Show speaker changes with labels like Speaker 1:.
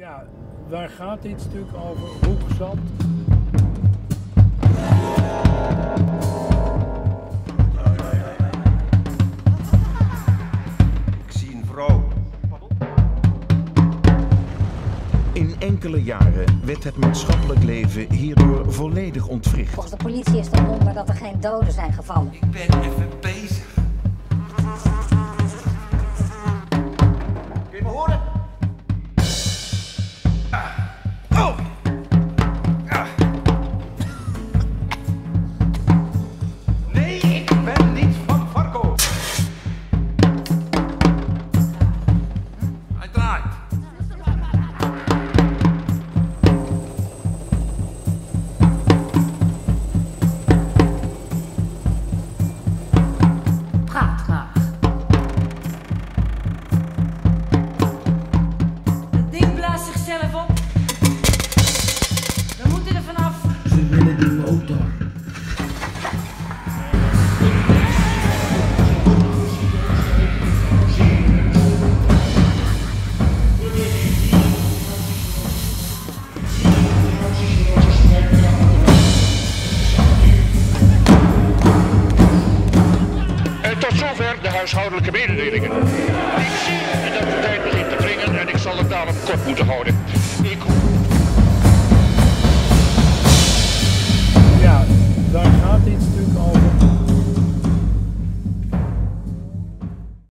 Speaker 1: Ja, daar gaat dit stuk over hoekzand.
Speaker 2: Ik zie een vrouw.
Speaker 3: In enkele jaren werd het maatschappelijk leven hierdoor volledig ontwricht.
Speaker 4: Volgens de politie is het wonder dat er geen doden zijn gevallen.
Speaker 2: Ik ben even bezig.
Speaker 5: En tot zover de huishoudelijke mededelingen. Ik zie dat de tijd begint te dringen en ik zal het daarom kort moeten houden.